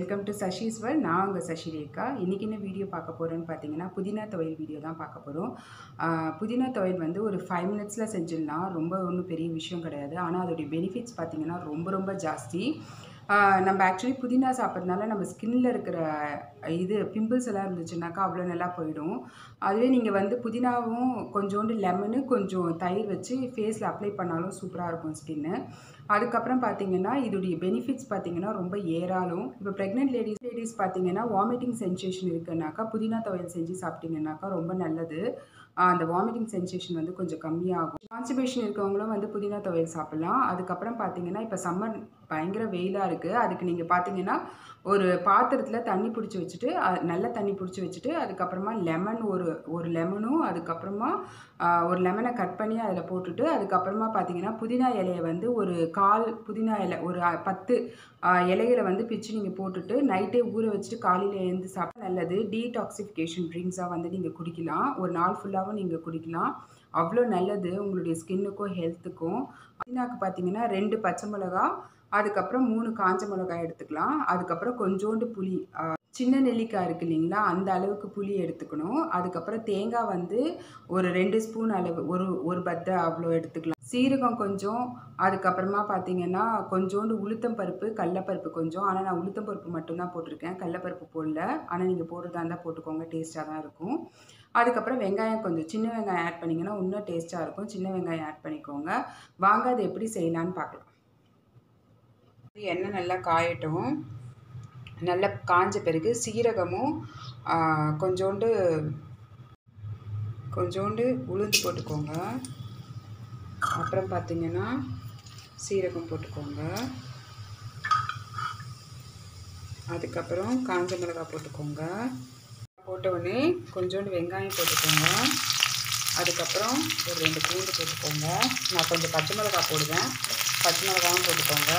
Welcome to சஷீஸ்வர் நான் உங்கள் சஷி ரேகா. இன்றைக்கி என்ன வீடியோ பார்க்க போகிறோன்னு பார்த்தீங்கன்னா புதினா துவையல் வீடியோ தான் பார்க்க போகிறோம் புதினா துவையல் வந்து ஒரு ஃபைவ் மினிட்ஸில் செஞ்சிடலாம். ரொம்ப ஒன்றும் பெரிய விஷயம் கிடையாது. ஆனால் அதோடைய பெனிஃபிட்ஸ் பார்த்தீங்கன்னா ரொம்ப ரொம்ப ஜாஸ்தி. நம்ம ஆக்சுவலி புதினா சாப்பிட்றதுனால நம்ம ஸ்கின்ல இருக்கிற இது பிம்பிள்ஸ் எல்லாம் இருந்துச்சுனாக்கா அவ்வளோ நல்லா போயிடும். அதுவே நீங்கள் வந்து புதினாவும் கொஞ்சோண்டு லெமனு கொஞ்சம் தயிர் வச்சு ஃபேஸில் அப்ளை பண்ணாலும் சூப்பராக இருக்கும் ஸ்கின்னு அதுக்கப்புறம் பார்த்தீங்கன்னா இதோடைய பெனிஃபிட்ஸ் பார்த்தீங்கன்னா ரொம்ப ஏராளம். இப்போ ப்ரெக்னென்ட் லேடிஸ் லேடிஸ் பார்த்தீங்கன்னா வாமிட்டிங் சென்சேஷன் இருக்குன்னாக்கா புதினா துவையல் செஞ்சு சாப்பிட்டீங்கன்னாக்கா ரொம்ப நல்லது. அந்த வாமிட்டிங் சென்சேஷன் வந்து கொஞ்சம் கம்மியாகும். கான்ஸ்டிபேஷன் இருக்கவங்களும் வந்து புதினா துவையல் சாப்பிட்லாம். அதுக்கப்புறம் பார்த்தீங்கன்னா இப்போ சம்மர் பயங்கர வெயிலாக இருக்குது அதுக்கு நீங்கள் பார்த்தீங்கன்னா ஒரு பாத்திரத்தில் தண்ணி பிடிச்சி வச்சுட்டு நல்ல தண்ணி பிடிச்சி வச்சுட்டு அதுக்கப்புறமா லெமன் ஒரு ஒரு லெமனும் அதுக்கப்புறமா ஒரு லெமனை கட் பண்ணி அதில் போட்டுட்டு அதுக்கப்புறமா பார்த்தீங்கன்னா புதினா இலையை வந்து ஒரு கால் புதினா இலை ஒரு பத்து இலைகளை வந்து பிச்சு நீங்கள் போட்டுட்டு நைட்டே ஊற வச்சுட்டு காலையில் எழுந்து சாப்பிட்டா நல்லது. டீடாக்சிஃபிகேஷன் ட்ரிங்க்ஸாக வந்து நீங்கள் குடிக்கலாம். ஒரு நாள் ஃபுல்லாக ஃபுல்லாகவும் நீங்கள் குடிக்கலாம். அவ்வளோ நல்லது உங்களுடைய ஸ்கின்னுக்கும் ஹெல்த்துக்கும். புதினாக்கு பார்த்தீங்கன்னா ரெண்டு பச்சை மிளகா அதுக்கப்புறம் மூணு காஞ்ச மிளகாய் எடுத்துக்கலாம். அதுக்கப்புறம் கொஞ்சோண்டு புளி சின்ன நெல்லிக்காய் இருக்கு இல்லைங்களா? அந்த அளவுக்கு புளி எடுத்துக்கணும். அதுக்கப்புறம் தேங்காய் வந்து ஒரு ரெண்டு ஸ்பூன் அளவு ஒரு ஒரு பத்தை அவ்வளோ எடுத்துக்கலாம். சீரகம் கொஞ்சம் அதுக்கப்புறமா பார்த்தீங்கன்னா கொஞ்சோண்டு உளுத்தம் பருப்பு கடலப்பருப்பு கொஞ்சம். ஆனால் நான் உளுத்தம் பருப்பு மட்டும்தான் போட்டிருக்கேன். கடலப்பருப்பு போடல. ஆனால் நீங்கள் போடுறதா இருந்தால் போட்டுக்கோங்க. டேஸ்ட்டாக தான் இருக்கும். அதுக்கப்புறம் வெங்காயம் கொஞ்சம் சின்ன வெங்காயம் ஆட் பண்ணிங்கன்னா இன்னும் டேஸ்ட்டாக இருக்கும். சின்ன வெங்காயம் ஆட் பண்ணிக்கோங்க. வாங்க அதை எப்படி செய்யலான்னு பார்க்கலாம். எண்ணெய் நல்லா காயட்டும். நல்லா காஞ்ச பிறகு சீரகமும் கொஞ்சோண்டு கொஞ்சோண்டு உளுந்து போட்டுக்கோங்க. அப்புறம் பார்த்தீங்கன்னா சீரகம் போட்டுக்கோங்க. அதுக்கப்புறம் காஞ்ச மிளகாய் போட்டுக்கோங்க. போட்டவுடனே கொஞ்சோண்டு வெங்காயம் போட்டுக்கோங்க. அதுக்கப்புறம் ஒரு ரெண்டு பூண்டு போட்டுக்கோங்க. நான் கொஞ்சம் பச்சை மிளகாய் போடுவேன். பச்சை மிளகாவும் போட்டுக்கோங்க.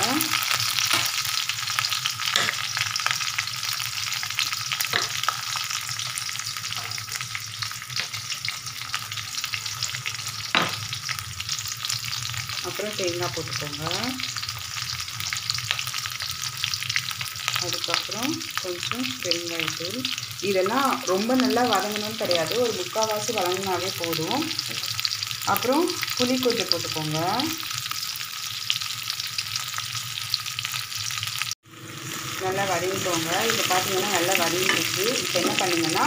அப்புறம் தேங்காய் போட்டுக்கோங்க. அதுக்கப்புறம் கொஞ்சம் பெருங்காயத்தூள் இதெல்லாம் ரொம்ப நல்லா வதங்கணும்னு கிடையாது. ஒரு முக்கால்வாசி வதங்கினாவே போதும். அப்புறம் புளி கொஞ்சம் போட்டுக்கோங்க. நல்லா வதங்கிக்கோங்க. இப்போ பார்த்தீங்கன்னா நல்லா வதங்கிடுச்சு. இப்போ என்ன பண்ணுங்கன்னா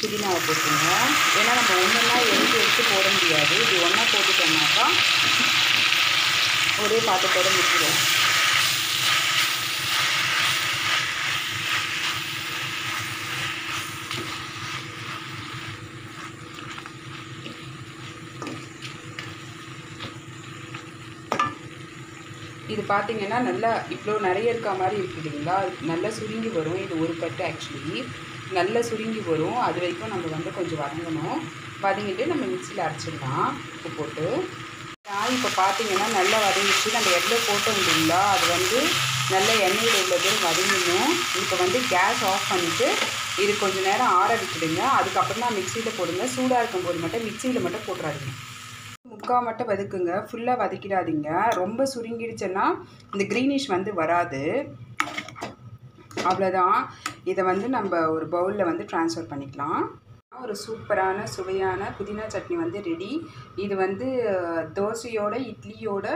புதினாவை போட்டுருங்க ஏன்னா நம்ம ஒன்றா எடுத்து எடுத்து போட முடியாது. இது ஒன்றா போட்டுட்டோம்னாக்கா ஒரே பாத்திரத்தோட முடிச்சிடும் இது பார்த்தீங்கன்னா நல்லா இவ்வளோ நிறைய இருக்க மாதிரி இருக்குதுங்களா நல்லா சுருங்கி வரும். இது ஒரு கட்டு ஆக்சுவலி நல்லா சுருங்கி வரும். அது வரைக்கும் நம்ம வந்து கொஞ்சம் வதங்கணும். வதங்கிட்டு நம்ம மிக்சியில் அரைச்சிடலாம். உப்பு போட்டு. நான் இப்போ பார்த்தீங்கன்னா நல்லா வதங்கிச்சு. நம்ம எவ்வளோ போட்டோம் இல்லைங்களா? அது வந்து நல்ல எண்ணெயில் உள்ளது வதங்கணும். இப்போ வந்து கேஸ் ஆஃப் பண்ணிவிட்டு இது கொஞ்சம் நேரம் ஆற விட்டுடுங்க. அதுக்கப்புறமா மிக்சியில் போடுங்க. சூடாக இருக்கும்போது மட்டும் மிக்சியில் மட்டும் போட்டுறாதீங்க. முக்கால் மட்டும் வதக்குங்க. ஃபுல்லாக வதக்கிடாதீங்க. ரொம்ப சுருங்கிடுச்சுன்னா இந்த க்ரீனிஷ் வந்து வராது. அவ்வளோதான் இதை வந்து நம்ம ஒரு பவுலில் வந்து ட்ரான்ஸ்ஃபர் பண்ணிக்கலாம். ஒரு சூப்பரான சுவையான புதினா சட்னி வந்து ரெடி இது வந்து தோசையோட இட்லியோட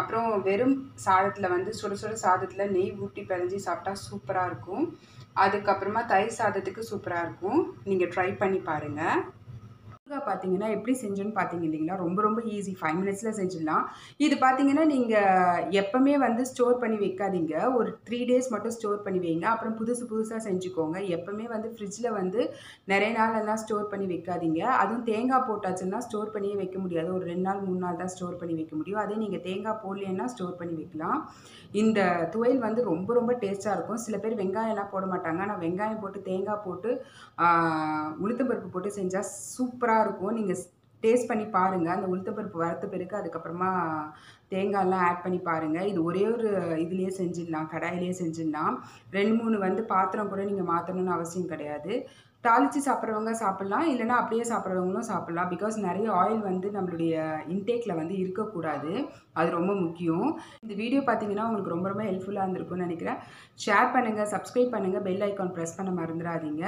அப்புறம் வெறும் சாதத்தில் வந்து சுட சுட சாதத்தில் நெய் ஊட்டி பிணைஞ்சி சாப்பிட்டா சூப்பராக இருக்கும். அதுக்கப்புறமா தயிர் சாதத்துக்கு சூப்பராக இருக்கும். நீங்கள் ட்ரை பண்ணி பாருங்கள் பார்த்தீங்கன்னா எப்படி செஞ்சோன்னு பார்த்தீங்க இல்லைங்களா? ரொம்ப ரொம்ப ஈஸி ஃபைவ் மினிட்ஸில் செஞ்சிடலாம். இது பார்த்தீங்கன்னா நீங்கள் எப்பவுமே வந்து ஸ்டோர் பண்ணி வைக்காதீங்க. ஒரு த்ரீ டேஸ் மட்டும் ஸ்டோர் பண்ணி வைங்க. அப்புறம் புதுசு புதுசாக செஞ்சுக்கோங்க. எப்பவுமே வந்து ஃப்ரிட்ஜில் வந்து நிறைய நாள் எல்லாம் ஸ்டோர் பண்ணி வைக்காதீங்க. அதுவும் தேங்காய் போட்டாச்சுன்னா ஸ்டோர் பண்ணியே வைக்க முடியாது. ஒரு ரெண்டு நாள் மூணு நாள் தான் ஸ்டோர் பண்ணி வைக்க முடியும். அதே நீங்கள் தேங்காய் போடலைன்னா ஸ்டோர் பண்ணி வைக்கலாம். இந்த துவையல் வந்து ரொம்ப ரொம்ப டேஸ்ட்டாக இருக்கும். சில பேர் வெங்காயம்லாம் போட மாட்டாங்க. ஆனால் வெங்காயம் போட்டு தேங்காய் போட்டு உளுத்தம்பருப்பு போட்டு செஞ்சால் சூப்பராக இருக்கும். நீங்கள் டேஸ்ட் பண்ணி பாருங்கள் அந்த உளுத்தப்பருப்பு வறுத்த பிறகு அதுக்கப்புறமா தேங்காய்லாம் ஆட் பண்ணி பாருங்கள் இது ஒரே ஒரு இதுலேயே செஞ்சிடலாம். கடாயிலேயே செஞ்சிடலாம். ரெண்டு மூணு வந்து பாத்திரம் கூட நீங்கள் மாற்றணும்னு அவசியம் கிடையாது. தாளித்து சாப்பிட்றவங்க சாப்பிட்லாம். இல்லைனா அப்படியே சாப்பிட்றவங்களும் சாப்பிட்லாம். பிகாஸ் நிறைய ஆயில் வந்து நம்மளுடைய இன்டேக்கில் வந்து இருக்கக்கூடாது. அது ரொம்ப முக்கியம். இந்த வீடியோ பார்த்தீங்கன்னா உங்களுக்கு ரொம்ப ரொம்ப ஹெல்ப்ஃபுல்லாக இருந்திருக்கும்னு நினைக்கிறேன். ஷேர் பண்ணுங்கள் சப்ஸ்கிரைப் பண்ணுங்கள் பெல் ஐக்கான் ப்ரெஸ் பண்ண மறந்துடாதீங்க.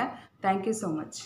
Thank you so much